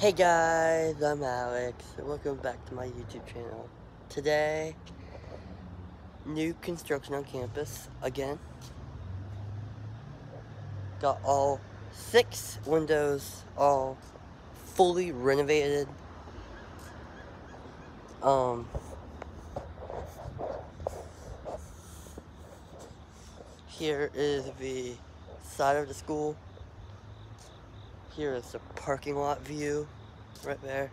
Hey guys, I'm Alex. Welcome back to my YouTube channel. Today, new construction on campus again. Got all six windows all fully renovated. Um, here is the side of the school. Here is the parking lot view right there.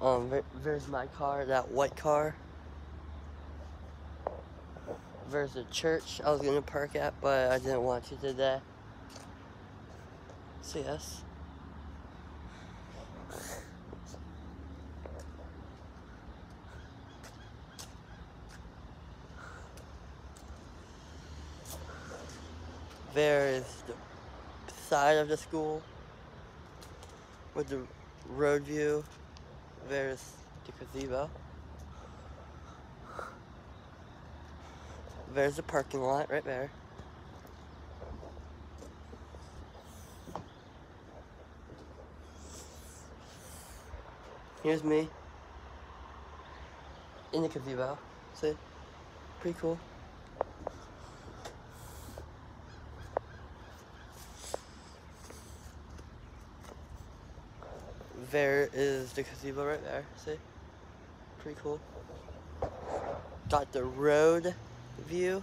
Um, there's my car, that white car. There's a church I was gonna park at, but I didn't want to today. So yes. There is the side of the school with the road view. There's the gazebo. There's the parking lot right there. Here's me in the gazebo. See? Pretty cool. There is the gazebo right there. See? Pretty cool. Got the road view.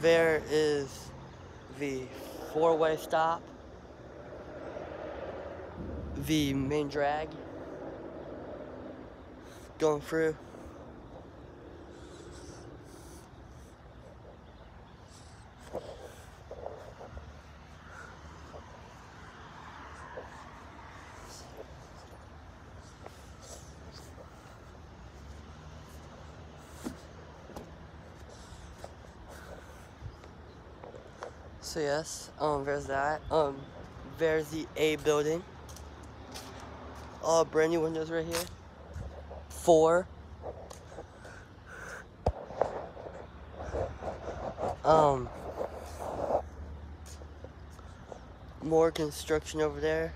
There is the four-way stop, the main drag going through. So yes, um, there's that. Um, there's the A building. All brand new windows right here. Four. Um, more construction over there.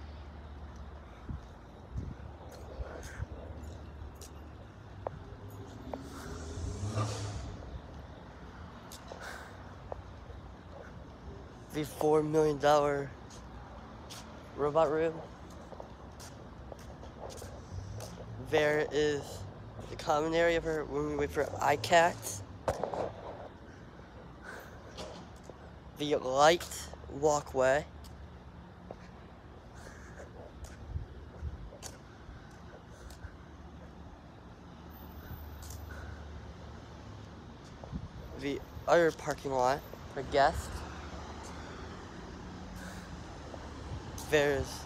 The four million dollar robot room. There is the common area for when we wait for ICATs. The light walkway. The other parking lot for guests. There's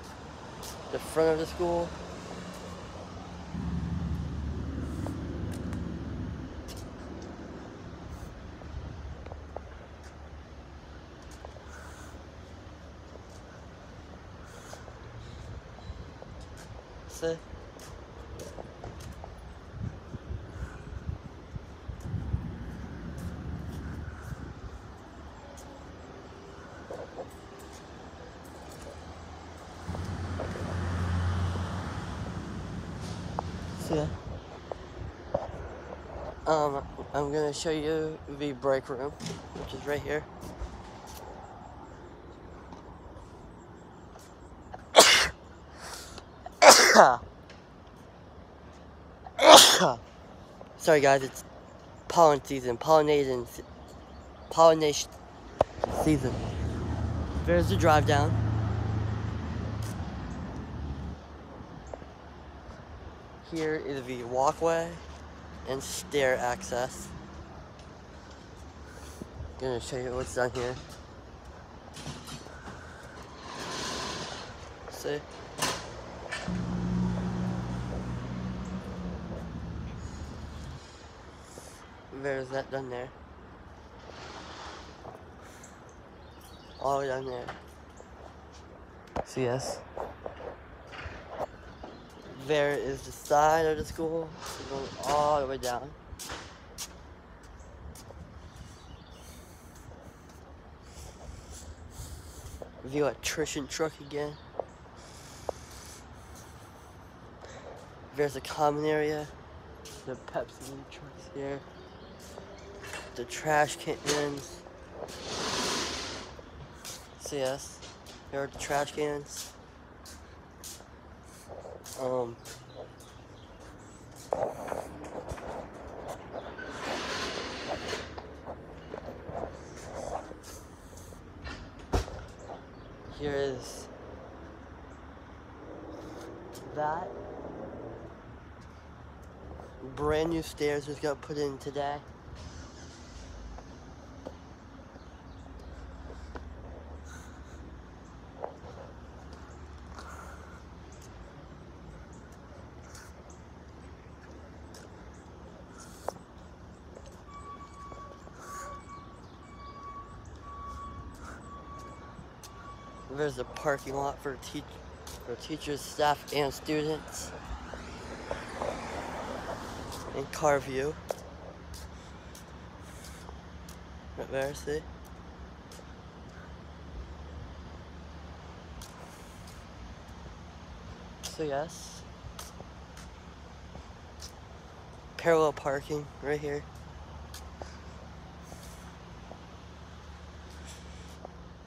the front of the school. See? So, um, I'm gonna show you the break room, which is right here. Sorry guys, it's pollen season, pollination, pollination season. There's the drive down. Here is the walkway and stair access. I'm Gonna show you what's down here. See? There's that done there. All down there. See, yes. There is the side of the school, going all the way down. The electrician truck again. There's a common area. The Pepsi trucks here. The trash cans. See yes. Here are the trash cans. Um here is that brand new stairs just got put in today. There's a parking lot for teach for teachers, staff, and students. In Carview. Right there, see? So yes. Parallel parking right here.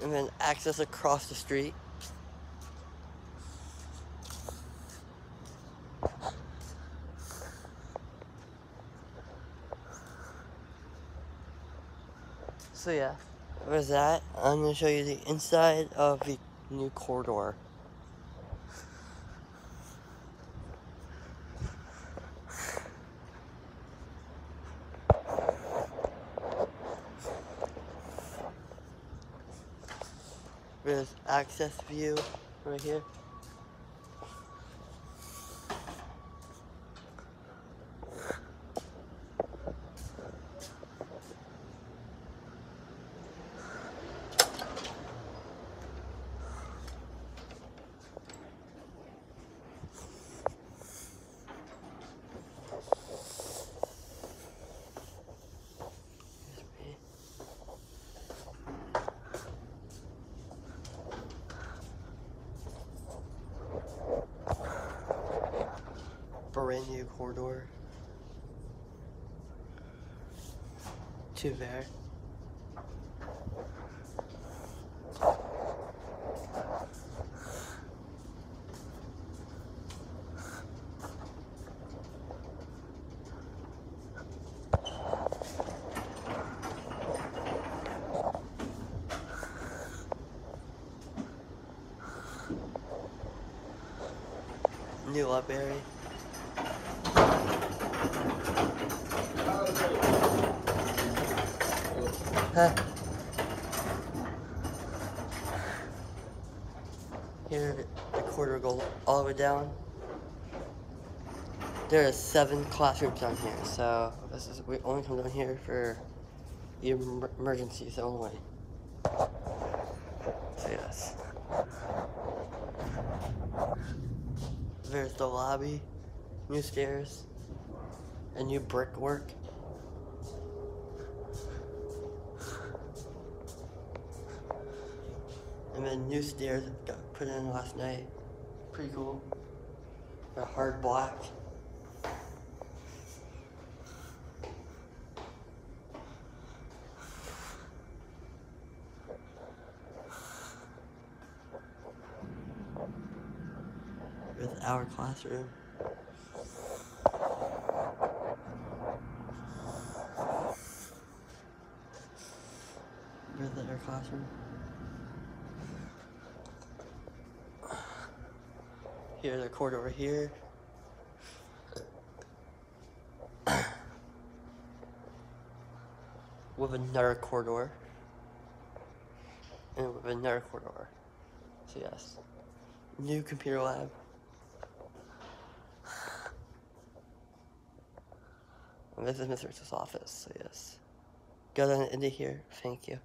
And then access across the street. So yeah, with that. I'm gonna show you the inside of the new corridor. There's access view right here. Brand new corridor to there. New library. Huh? Here, the corridor go all the way down. There are seven classrooms down here, so this is we only come down here for emer emergencies only. So yes. There's the lobby, new stairs, and new brickwork. And then new stairs got put in last night. Pretty cool. A hard black. With our classroom. With our classroom. Here's a cord over here. with another corridor. And with another corridor. So yes. New computer lab. And this is Mr. Rich's office, so yes. Go down into here. Thank you.